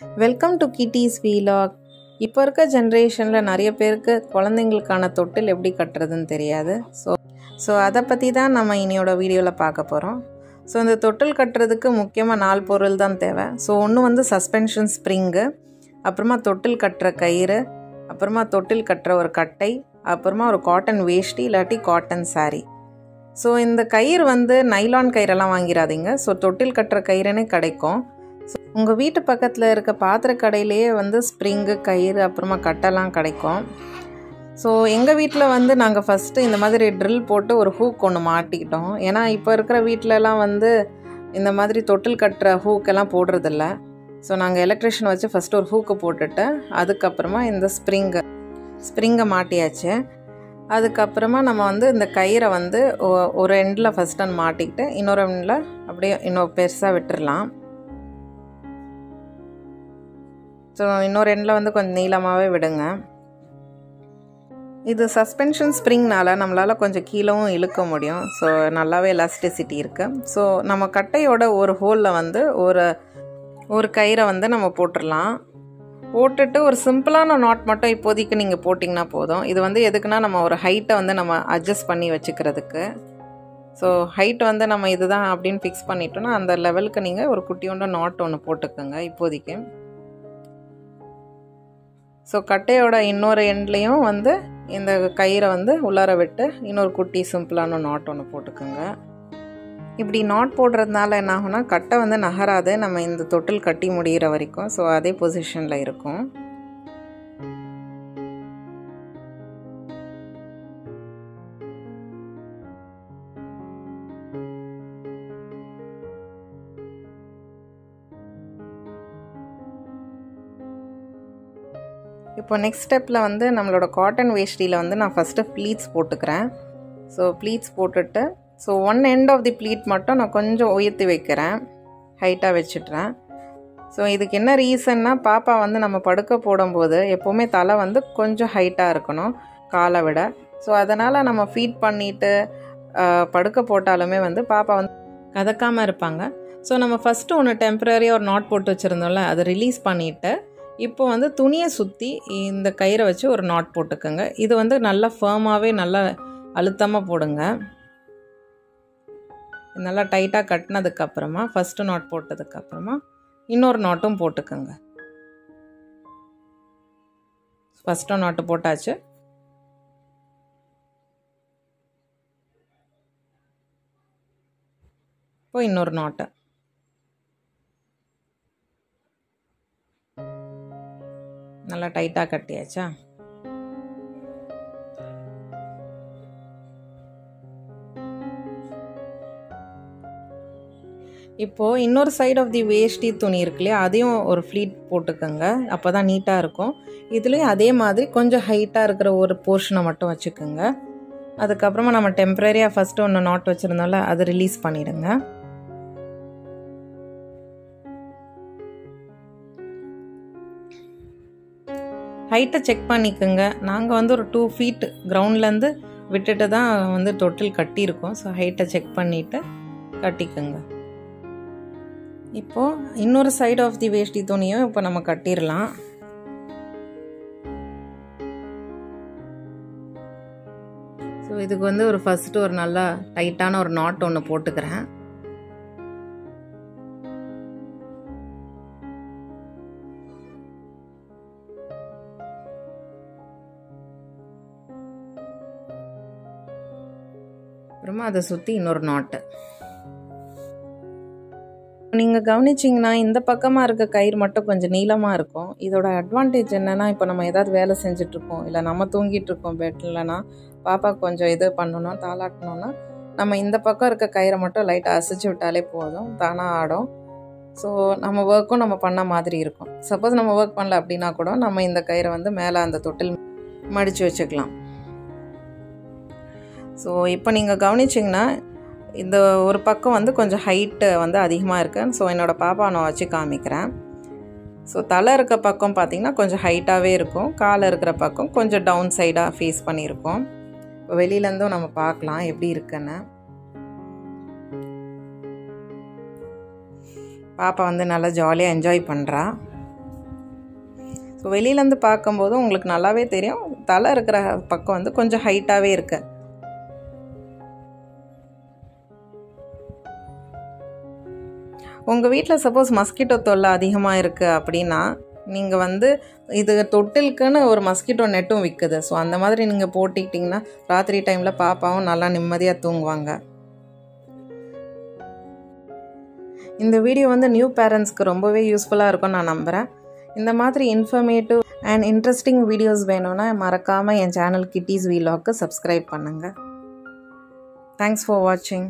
Welcome to kitties vlog இப்போ இருக்க ஜென்ரேஷனில் நிறைய பேருக்கு குழந்தைங்களுக்கான தொட்டில் எப்படி கட்டுறதுன்னு தெரியாது. ஸோ ஸோ அதை பற்றி தான் நம்ம இனியோட வீடியோவில் பார்க்க போகிறோம் ஸோ இந்த தொட்டில் கட்டுறதுக்கு முக்கியமாக நாலு பொருள் தான் தேவை. ஸோ ஒன்று வந்து சஸ்பென்ஷன் ஸ்ப்ரிங்கு அப்புறமா தொட்டில் கட்டுற கயிறு அப்புறமா தொட்டில் கட்டுற ஒரு கட்டை அப்புறமா ஒரு காட்டன் வேஷ்டி இல்லாட்டி காட்டன் saree. ஸோ இந்த கயிறு வந்து நைலான் கயிறெல்லாம் வாங்கிடாதீங்க ஸோ தொட்டில் கட்டுற கயிறுனே கிடைக்கும். உங்கள் வீட்டு பக்கத்தில் இருக்க பாத்திர கடையிலேயே வந்து ஸ்ப்ரிங்கு கயிறு அப்புறமா கட்டெல்லாம் கிடைக்கும். ஸோ எங்கள் வீட்டில் வந்து நாங்கள் ஃபஸ்ட்டு இந்த மாதிரி ட்ரில் போட்டு ஒரு ஹூக் ஒன்று மாட்டிக்கிட்டோம். ஏன்னா இப்போ இருக்கிற வீட்டிலலாம் வந்து இந்த மாதிரி தொட்டில் கட்டுற ஹூக்கெல்லாம் போடுறதில்ல. ஸோ நாங்கள் எலக்ட்ரிஷியன் வச்சு ஃபஸ்ட்டு ஒரு ஹூக்கு போட்டுட்டு அதுக்கப்புறமா இந்த ஸ்ப்ரிங்கு ஸ்ப்ரிங்கை மாட்டியாச்சு. அதுக்கப்புறமா நம்ம வந்து இந்த கயிறை வந்து ஒ- ஒரு எண்டில் ஃபஸ்ட்டு மாட்டிக்கிட்டு இன்னொரு எண்டில் அப்படியே இன்னொரு பெருசாக விட்டுடலாம் ஸோ இன்னொரு எண்டில் வந்து கொஞ்சம் நீளமாகவே விடுங்க. இது சஸ்பென்ஷன் ஸ்ப்ரிங்னால நம்மளால் கொஞ்சம் கீழவும் இழுக்க முடியும். ஸோ நல்லாவே எலாஸ்டிசிட்டி இருக்குது ஸோ நம்ம கட்டையோட ஒரு ஹோலில் வந்து ஒரு ஒரு கயிறை வந்து நம்ம போட்டுடலாம் போட்டுட்டு ஒரு சிம்பிளான நாட் மட்டும் இப்போதைக்கு நீங்கள் போட்டிங்கன்னா போதும். இது வந்து எதுக்குன்னா நம்ம ஒரு ஹைட்டை வந்து நம்ம அட்ஜஸ்ட் பண்ணி வச்சுக்கிறதுக்கு. ஸோ ஹைட் வந்து நம்ம இதுதான் அப்படின்னு ஃபிக்ஸ் பண்ணிட்டோன்னா அந்த லெவலுக்கு நீங்கள் ஒரு குட்டியோண்ட நாட் ஒன்று போட்டுக்கோங்க இப்போதைக்கு. ஸோ கட்டையோட இன்னொரு எண்ட்லேயும் வந்து இந்த கயிறை வந்து உள்ளார விட்டு இன்னொரு குட்டி சிம்பிளான நாட் ஒன்று போட்டுக்கோங்க. இப்படி நாட் போடுறதுனால என்ன ஆகும்னா கட்டை வந்து நகராது. நம்ம இந்த தொட்டில் கட்டி முடிகிற வரைக்கும். ஸோ அதே பொசிஷனில் இருக்கும். இப்போ நெக்ஸ்ட் ஸ்டெப்பில் வந்து நம்மளோட காட்டன் வேஷ்டியில் வந்து நான் ஃபஸ்ட்டு ப்ளீட்ஸ் போட்டுக்கிறேன். ஸோ ப்ளீட்ஸ் போட்டுட்டு so one end of the pleat மட்டும் நான் கொஞ்சம் உயர்த்தி வைக்கிறேன். ஹைட்டாக வச்சுட்றேன் ஸோ இதுக்கு என்ன ரீசன்னா பாப்பா வந்து நம்ம படுக்க போடும்போது எப்போவுமே தலை வந்து கொஞ்சம் ஹைட்டாக இருக்கணும் காலை விட. ஸோ அதனால் நம்ம ஃபீட் பண்ணிவிட்டு படுக்க போட்டாலுமே வந்து பாப்பா வந்து கதக்காமல் இருப்பாங்க. ஸோ நம்ம ஃபஸ்ட்டு ஒன்று டெம்பரரியாக ஒரு நாட் போட்டு வச்சுருந்தோம்ல அதை ரிலீஸ் பண்ணிவிட்டு இப்போ வந்து துணியை சுற்றி இந்த கயிறை வச்சு ஒரு நாட் போட்டுக்கோங்க. இது வந்து நல்லா ஃபேர்மாகவே நல்லா அழுத்தமாக போடுங்க. நல்லா டைட்டாக கட்டினதுக்கப்புறமா ஃபஸ்ட்டு நாட் போட்டதுக்கப்புறமா இன்னொரு நாட்டும் போட்டுக்கோங்க. ஃபஸ்ட்டு நாட்டு போட்டாச்சு. இப்போ இன்னொரு நாட்டு நல்லா டைட்டாக கட்டியாச்சா? இப்போது இன்னொரு சைடு ஆஃப் தி வேஷ்டி துணி இருக்கு இல்லையா அதையும் ஒரு ஃப்ளீட் போட்டுக்கோங்க. அப்போ தான் நீட்டாக இருக்கும். இதுலேயும் அதே மாதிரி கொஞ்சம் ஹைட்டாக இருக்கிற ஒரு போர்ஷனை மட்டும் வச்சுக்கோங்க. அதுக்கப்புறமா நம்ம டெம்ப்ரரியாக ஃபஸ்ட்டு ஒன்று நாட் வச்சுருந்தோம்ல அதை ரிலீஸ் பண்ணிவிடுங்க ஹைட்டை செக் பண்ணிக்கோங்க. நாங்கள் வந்து ஒரு டூ ஃபீட் கிரவுண்ட்லேருந்து விட்டுட்டு தான் வந்து தொட்டில் கட்டியிருக்கோம். ஸோ ஹைட்டை செக் பண்ணிவிட்டு கட்டிக்கோங்க. இப்போது இன்னொரு சைடு ஆஃப் தி வேஷ்டி துணியும் இப்போ நம்ம கட்டிடலாம் ஸோ இதுக்கு வந்து ஒரு ஃபஸ்ட்டு ஒரு நல்லா டைட்டான ஒரு நாட் ஒன்று போட்டுக்கிறேன். அப்புறமா அதை சுற்றி இன்னொரு நாட்டு. நீங்கள் கவனிச்சிங்கன்னா இந்த பக்கமாக இருக்க கயிறு மட்டும் கொஞ்சம் நீளமாக இருக்கும். இதோட அட்வான்டேஜ் என்னென்னா இப்போ நம்ம ஏதாவது வேலை செஞ்சிட்ருக்கோம் இல்லை நம்ம தூங்கிட்டுருக்கோம் பெட்லனா பாப்பா கொஞ்சம் இது பண்ணணும் தாளாட்டணும்னா நம்ம இந்த பக்கம் இருக்க கயிறை மட்டும் லைட்டாக அசைச்சு விட்டாலே போதும். தானாக ஆடும். ஸோ நம்ம ஒர்க்கும் நம்ம பண்ண மாதிரி இருக்கும். சப்போஸ் நம்ம ஒர்க் பண்ணல அப்படின்னா கூட நம்ம இந்த கயிறை வந்து மேலே அந்த தொட்டில் மடித்து வச்சுக்கலாம். ஸோ இப்போ நீங்கள் கவனிச்சிங்கன்னா இந்த ஒரு பக்கம் வந்து கொஞ்சம் ஹைட்டு வந்து அதிகமாக இருக்குது ஸோ என்னோடய பாப்பா நான் வச்சு காமிக்கிறேன். ஸோ தலை இருக்க பக்கம் பார்த்திங்கன்னா கொஞ்சம் ஹைட்டாகவே இருக்கும். காலை இருக்கிற பக்கம் கொஞ்சம் டவுன் சைடாக ஃபேஸ் பண்ணியிருக்கோம். இப்போ வெளியிலேருந்தும் நம்ம பார்க்கலாம் எப்படி இருக்குன்னு. பாப்பா வந்து நல்லா ஜாலியாக என்ஜாய் பண்ணுறா ஸோ வெளியிலேருந்து பார்க்கும்போது உங்களுக்கு நல்லாவே தெரியும். தலை இருக்கிற பக்கம் வந்து கொஞ்சம் ஹைட்டாகவே இருக்குது உங்கள் வீட்டில் சப்போஸ் மஸ்கிட்டோ தொல்லை அதிகமாக இருக்குது அப்படின்னா நீங்கள் வந்து இது தொட்டிலுக்குன்னு ஒரு மஸ்கிட்டோ நெட்டும் விற்குது ஸோ அந்த மாதிரி நீங்கள் போட்டிக்கிட்டிங்கன்னா ராத்திரி டைமில் பாப்பாவும் நல்லா நிம்மதியாக தூங்குவாங்க. இந்த வீடியோ வந்து நியூ பேரண்ட்ஸ்க்கு ரொம்பவே யூஸ்ஃபுல்லாக இருக்கும்னு நான் நம்புகிறேன் இந்த மாதிரி இன்ஃபர்மேட்டிவ் அண்ட் இன்ட்ரெஸ்டிங் வீடியோஸ் வேணும்னா மறக்காமல் என் சேனல் கிட்டீஸ் வீலாக்கு சப்ஸ்கிரைப் பண்ணுங்கள் தேங்க்ஸ் ஃபார் வாட்சிங்